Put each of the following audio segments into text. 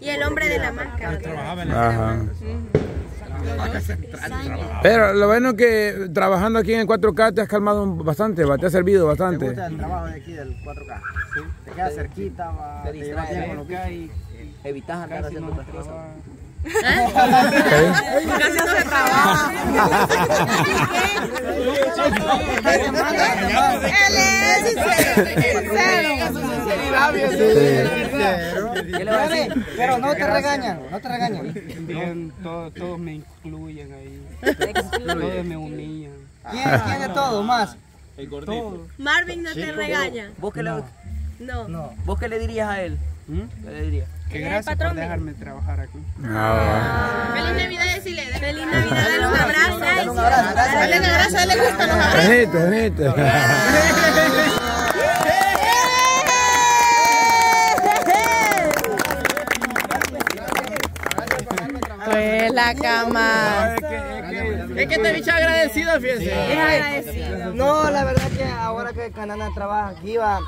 Y el hombre de la máscara. Ajá. Pero lo bueno es que trabajando aquí en el 4K te has calmado bastante, te ha servido ¿Te bastante. gusta el trabajo de aquí del 4K? Sí. Te queda cerquita, va, Te te llevas bien distrae con lo que y evitas andar haciendo otras cosas. Casi no se trabaja. Él es sincero. Pero no te regañan, no te regañan. Bien, todos, todos me incluyen ahí. Todos me humillan. ¿Quién, quién de todo más? Marvin no te regaña. ¿Vos qué, le, No. No. ¿Vos qué le dirías a él? ¿Mm? ¿Qué le dirías? Que ¿Es el gracias patrón por dejarme trabajar aquí. Ah, Feliz Navidad, decirle. Feliz Navidad, dale un abrazo. Dale un abrazo. Dale un abrazo, los abrazos. Venite, venite. Pues la cama. Es que este bicho agradecido, fíjense. Es agradecido. No, la verdad que ahora que Canana trabaja aquí va,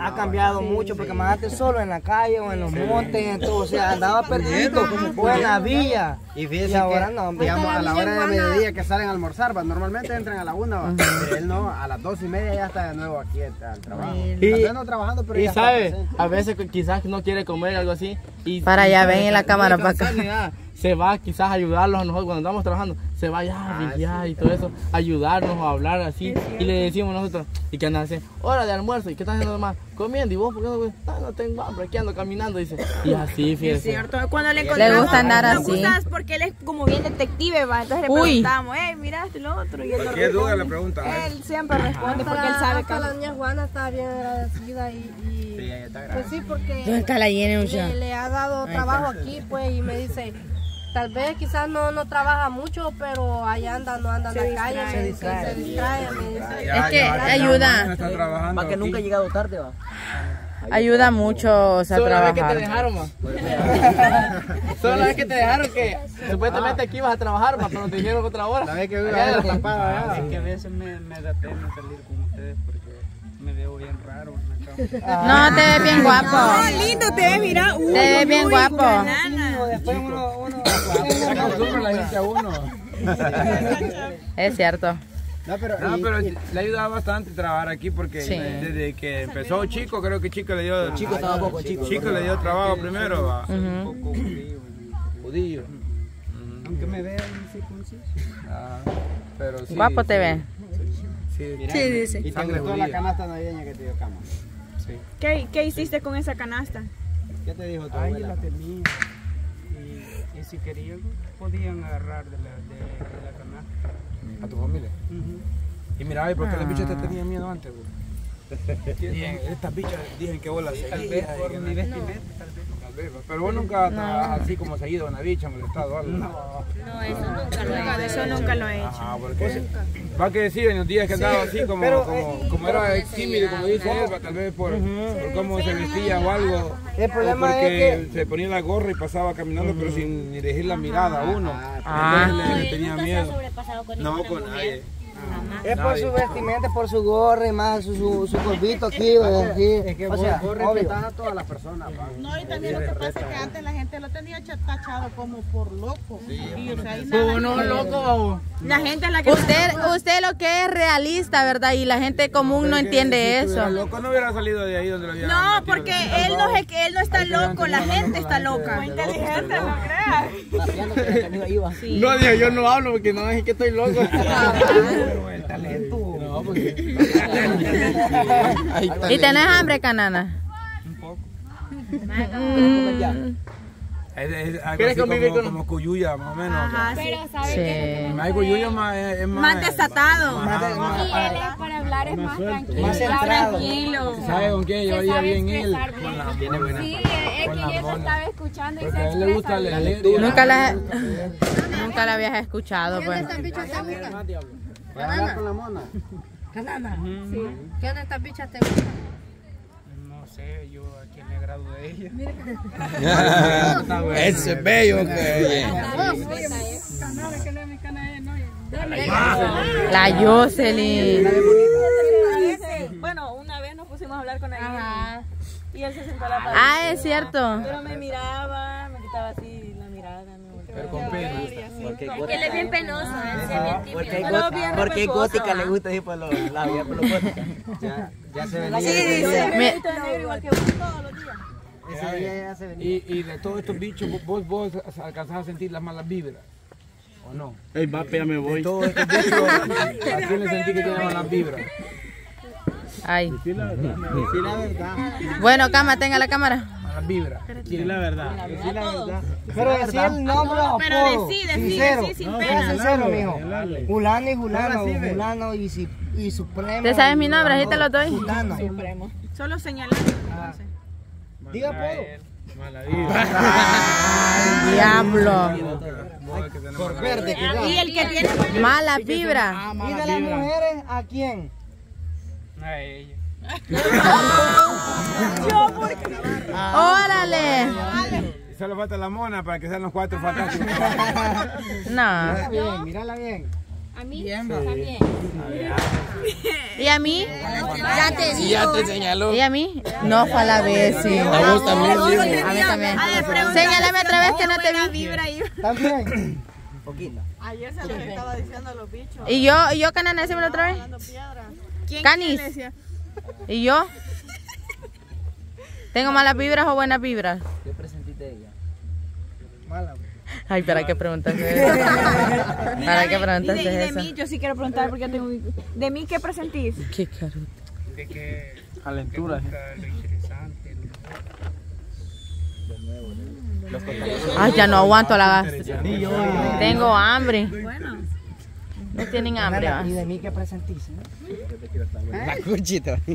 ha cambiado mucho porque más antes solo en la calle o en los montes, en todo, o sea, andaba perdido o en la villa. Y fíjese Y ahora que, no, digamos, a la hora de mediodía que salen a almorzar, va, normalmente entran a la una, va, él no, a las dos y media ya está de nuevo aquí al al trabajo. Vez no trabajando, pero Y ya sabe, a veces que quizás no quiere comer algo así. Y, Para allá, y- ven en la cámara para acá. Se va quizás a ayudarlos a nosotros cuando estamos trabajando. Se va ya a limpiar y todo eso. Ayudarnos a hablar así. Y le decimos nosotros, y que andan así, hora de almuerzo. ¿Y qué están haciendo más? Comiendo. ¿Y vos por qué no? Ah, no tengo hambre, aquí ando caminando. Dice. Y así, Es fíjese. cierto, cuando le encontramos, gusta andar así. gusta porque él es como bien detective, va. Entonces le Uy. preguntamos, eh, mira esto y lo otro. Y él, duda le preguntan, ¿eh? Él siempre responde porque él sabe que la niña Juana está bien agradecida y, y pues sí porque ¿Dónde está la llena, le, le ha dado trabajo aquí pues y me dice tal vez quizás no, no trabaja mucho pero allá anda no anda en la calle distrae. se distrae, se. Es que ayuda, Para que nunca he aquí. llegado tarde, va. ayuda mucho o sea, Solo la vez que te trabajar. dejaron, va. Solo la vez que te dejaron que supuestamente aquí ibas a trabajar, va, pero te dijeron otra hora. La vez que ahí de la clampada, Es que a veces me, me da pena salir con ustedes porque me veo bien raro. No, te ves bien guapo. No, lindo te ves, mira. Uy, Te ves bien guapo. Después uno, uno Se acostumbra la gente a uno. Es cierto. No, pero, No, y- pero y- le ha ayudado bastante trabajar aquí porque Sí. desde que empezó Chico, creo que Chico le dio. Chico estaba poco, chico. Chico le dio trabajo primero. va. Un poco judío. Judillo. Aunque me vean incircunciso. Ajá. Pero sí, Guapo te sí. ves. Sí, Sí, dice. y te Sangre gustó la canasta navideña que te dio cama. ¿Qué, ¿Qué hiciste con esa canasta? ¿Qué te dijo tu Ahí abuela? la tenía. Y, y si querían, podían agarrar de la, de, de la canasta. A tu familia. Y mira, ¿por qué las bichas te tenían miedo antes? güey? Estas bichas dicen que vos las Tal vez por mi vestimenta. Tal. Pero vos nunca trabajas así como seguido una bicha, molestado o algo. No. Nunca, de eso nunca lo he hecho. Porque va que decir en los días que andaba así como, pero, como, como era tímido, como dice él, tal vez por, por cómo se vestía o algo. El problema o porque es se ponía la gorra y pasaba caminando, pero sin dirigir la mirada a uno. Ah. Entonces le, le tenía miedo. No, con nadie. Es por su vestimenta, por su gorra y más su, su, su aquí. Aquí. Es que o sea, respetás a todas las personas. pa. No, y también lo que pasa es que antes la gente lo tenía cha- tachado como por loco. Y o sea, nada loco, La gente es la que... Usted, usted lo que es realista, ¿verdad? Y la gente común no entiende Si eso. loco no hubiera salido de ahí donde lo había No, porque él no, es que él no está loco, la gente está loca. inteligente, no creas. No, dije, yo no hablo porque no es que estoy loco. Pero el talento. No, porque... ¿Y tenés hambre, canana? Un poco. Es, es algo ¿Quieres así convivir como, con- como cuyuya, más o menos. Ajá, sí. sí. Hay cuyuya más, es, es más... Más desatado. Más, más- él para hablar es más tranquilo Más centrado. ¿Sabe con quién llevaría bien él? Con la Sí, es que yo lo estaba escuchando y se a él le gusta y- Nunca la, nunca la habías escuchado, ¿Quién pues. estas bichas te gusta? ¿Para hablar con la mona? Canana. Sí. ¿Quién de estas bichas te gusta? No sé, yo a quién le agrado de ella. Ese es bello que... La Jocelyn. Bueno, una vez nos pusimos a hablar con él. Y él se sentó a la pared. Ah, es cierto. Pero me miraba, me con pena. Porque Él es bien penoso, él es bien Porque, gótica- porque gótica le gusta ir por los labios, por los góticos. Ya, se venía. Sí, dice. Me- Ese día ya se venía. Y, y de todos estos bichos, vos, vos alcanzás a sentir las malas vibras. ¿O no? Ey, va, ya me De voy. todos estos bichos, ¿a quién le sentí que tiene malas vibras? Ay. Sí, la verdad. Bueno, cama, tenga la cámara. Malas vibras. ¿Quién? la verdad. Sí, la verdad. Pero decir el nombre o Pero decí, decí, sin pena. sincero, mijo. Fulano y Fulano. Fulano y, si- y Supremo. ¿Te sabes mi nombre? Ahí te lo doy. Fulano. Solo señalar. entonces. Diga apodo. Mala vibra. Ay, diablo. Por verde, que. Y el que tiene Mala vibra. ¿Y de las mujeres a quién? A ella. Órale. Solo falta la mona para que sean los cuatro fantásticos. No. Mírala bien, mírala bien. A mí también. ¿Y a mí? Ya te digo. Ya te señaló. ¿Y a mí? No fue a la vez, sí. A vos también. A mí también. A ver, pregúntale. Señálame otra vez que no te vi. vibra ahí. También. Poquito. Ayer se les estaba diciendo a los bichos. ¿Y yo? ¿Y yo, Canana, decímelo otra vez? ¿Quién Canis. ¿Y yo? ¿Tengo malas vibras o buenas vibras? ¿Qué presentiste de ella? Mala. Ay, ¿para qué preguntaste eso? ¿Para qué Y de, y preguntaste de eso? mí, yo sí quiero preguntar porque tengo... ¿De mí qué presentís? Qué caro. De que gusta lo interesante. ¿no? Ay, ya no aguanto la gastro. Tengo hambre. Bueno. No tienen hambre. ¿Y de mí qué presentís? La cuchita.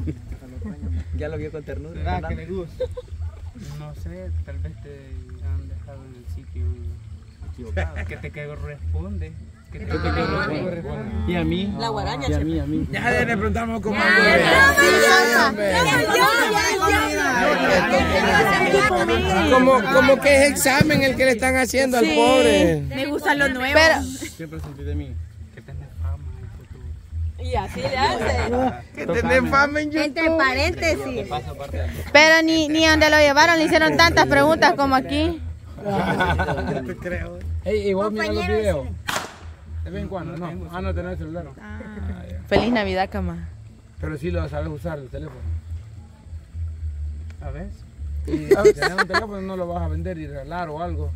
Ya lo vio con ternura. Ah, que le gusta. No sé, tal vez te en el sitio equivocado. Que te corresponde. Que te corresponde. ¿Y a mí? La guaraña. ¿Y a mí, a mí? Ya de preguntamos cómo Como, como que es examen el que le están haciendo al pobre. Me gustan los nuevos. Pero, ¿Qué presentí de mí? Que tenés fama en el futuro. Que tenés fama en Entre YouTube. paréntesis. pero ni, ni donde lo llevaron le hicieron tantas preguntas como aquí. Ey, ¿y vos miras los videos? ¿De vez en cuando? No. Ah, no tenés celular. Feliz Navidad, cama. Pero sí lo sabes usar el teléfono. A ver. Y si tenés un teléfono no lo vas a vender y regalar o algo.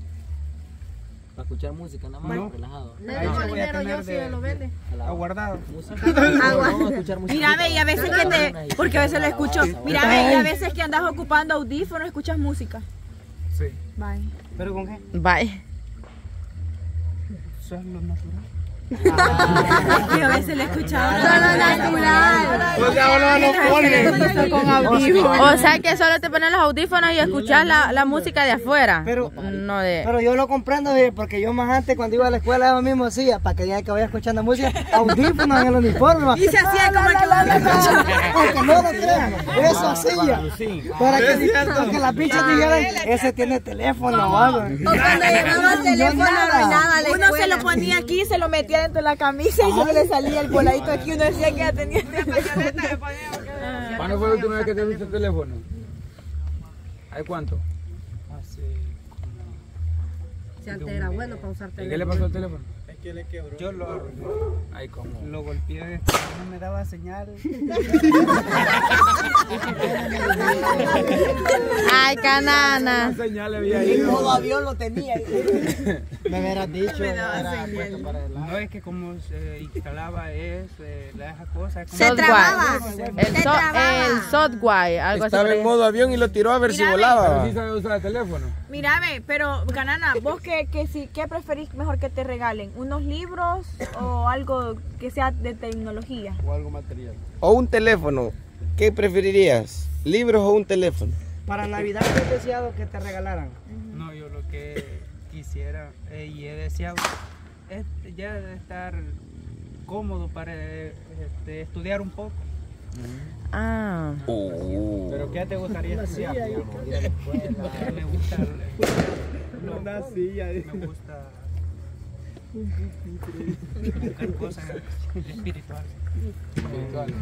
Para escuchar música, nada más, relajado. De hecho, voy a tener de, aguardado. Vamos a escuchar música. Mira, ve, y a veces que te... Porque a veces lo escucho. Mira, ve, y a veces que andas ocupando audífonos, escuchas música. Sí. Bye. ¿Pero con qué? Bye. Eso es lo natural. Yo a veces lo he escuchado. O sea, ahora no pone. O sea que solo te pones los audífonos y escuchas la, la música de afuera. Pero- no de. Pero yo lo comprendo eh, porque yo más antes cuando iba a la escuela yo mismo hacía, para que digan que vaya escuchando música, audífonos en el uniforme. Y se hacía como el que va a. Aunque no lo crean, eso hacía. Para que, para que las bichas dijeran, ese tiene teléfono o algo. Cuando llevaba el teléfono nada. arruinada a la Uno se lo ponía aquí, se lo metía dentro de la camisa y solo le salía el voladito aquí. Uno decía que ya tenía teléfono. ¿Cuándo fue la última vez que te viste el teléfono? ¿Hay cuánto? Hace Si antes era bueno para usar ¿Y qué le teléfono. pasó al teléfono? Yo lo arruiné. Ay, ¿cómo? Lo golpeé, no me daba señal. Ay, canana. señal había ahí. Todo avión lo tenía. Me hubieras dicho. el. No es que como se instalaba es, eh, la esa cosa. es como- Se trababa. El, so, el software, algo. Estaba en modo avión y lo tiró a ver si volaba. sí sabe usar el teléfono. Mira, ve, pero Canana, ¿vos qué, qué, sí, qué preferís mejor que te regalen? ¿Unos libros o algo que sea de tecnología? O algo material. O un teléfono. ¿Qué preferirías? ¿Libros o un teléfono? Para Navidad ¿qué has deseado que te regalaran. No, yo lo que quisiera eh, y he deseado es ya de estar cómodo para eh, este, estudiar un poco. Ah. ¿Pero qué te gustaría estudiar? gusta Una silla. me gusta buscar cosas espirituales. Espiritual.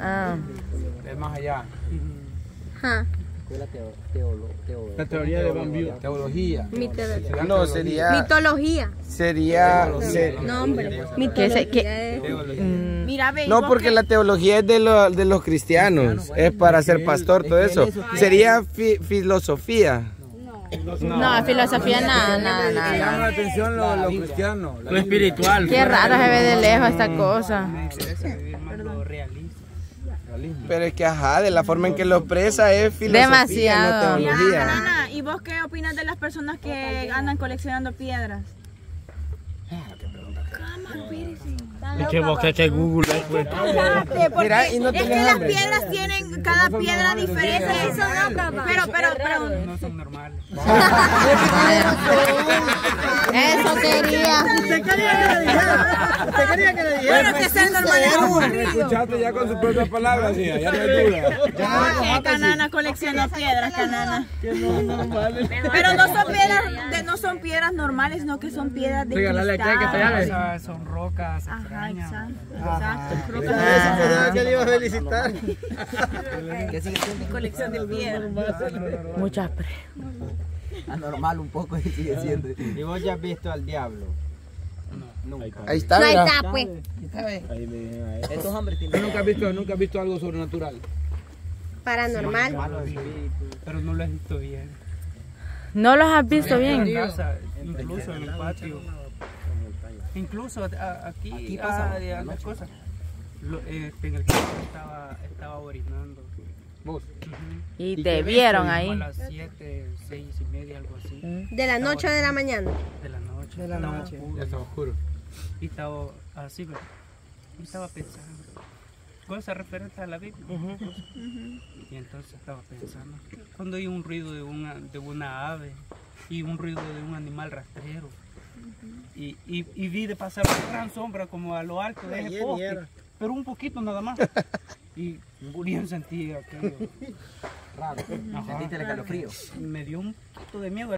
Ah. Es más allá. La teoría de Van. Teología. No, sería. Mitología. Sería. se- No, hombre. Que se- que- Mitología. Mm, Mira, ve, ¿y No, vos porque la teología es de, lo- de los cristianos, es para ser pastor, todo eso. Sería fi- filosofía. No, filosofía nada, nada, Me llama la nada. atención lo, lo cristiano. Lo espiritual. Qué raro se ve de lejos esta cosa. Pero es que, ajá, de la forma en que lo expresa es filosofía, Demasiado. no teología. Nana, ¿y vos qué opinas de las personas que andan coleccionando piedras? Es que vos que que Google es, pues. Mira, y no es que las piedras tienen cada piedra diferente. Pero, pero, pero, No son normales. Eso quería. pero que sean normales aburridos. Escuchaste ya con sus propias palabras, hija, ya no hay duda. Que Canana colecciona piedras, Canana. Pero no son piedras, de- no son piedras normales, sino que son piedras de que cristal. son rocas Ajá, extrañas. exacto, exacto. Rocas Ah, que le iba a felicitar. colección de piedras. Muchas pre. Anormal un poco sigue siendo. ¿Y vos ya has visto al diablo? Nunca. Ahí está, No, ahí está, pues. Estos hombres ¿Tú tienen nunca has visto, nunca has visto algo sobrenatural? Paranormal. Pero no lo he visto bien. ¿No los has visto En bien? casa, incluso en el patio. Incluso aquí, Aquí ah, pasa, de las cosas. Lo- este, en el carro estaba, estaba orinando. Vos. Y te vieron Como ahí. A las 7, 6 y media, algo así. De la noche o de la mañana. De la noche. De la Estaba noche. oscuro. Ya está oscuro. Y estaba así, ¿verdad? Y estaba pensando. Cosas referentes a la Biblia. Y entonces estaba pensando. Cuando hay un ruido de una, de una ave y un ruido de un animal rastrero. Y, y, y vi de pasar una gran sombra como a lo alto de ese poste, pero un poquito nada más. Y bien sentí aquello. Raro. ¿Sentiste el escalofrío? Me dio un poquito de miedo.